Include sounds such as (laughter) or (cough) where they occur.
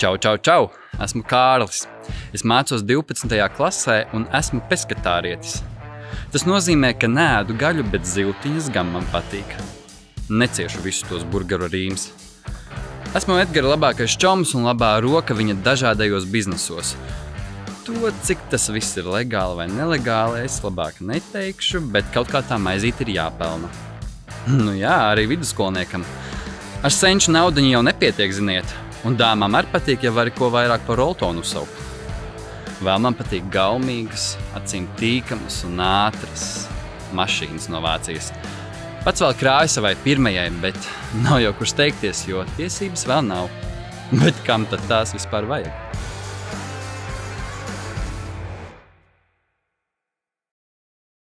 Čau, čau, čau! Esmu Kārlis. Es mācos 12. klasē un esmu peskatārietis. Tas nozīmē, ka nēdu gaļu, bet ziltiņas gan man patīk. Neciešu visus tos burgeru rīmus. Esmu Edgara labākais čoms un labā roka viņa dažādajos biznesos. To, cik tas viss ir legāli vai nelegāli, es labāk neteikšu, bet kaut kā tā maizīt ir jāpelna. Nu jā, arī vidusskolniekam. Ar senču naudu jau nepietiek, ziniet, un dāmām arī patīk, ja vari ko vairāk par roltonu uzsaukt. Vēl man patīk gaumīgas, acīm tīkamas un ātras mašīnas no Vācijas. Pats vēl krāju savai pirmajai, bet nav jau kur steigties, jo tiesības vēl nav. (laughs) Bet kam tad tās vispār vajag?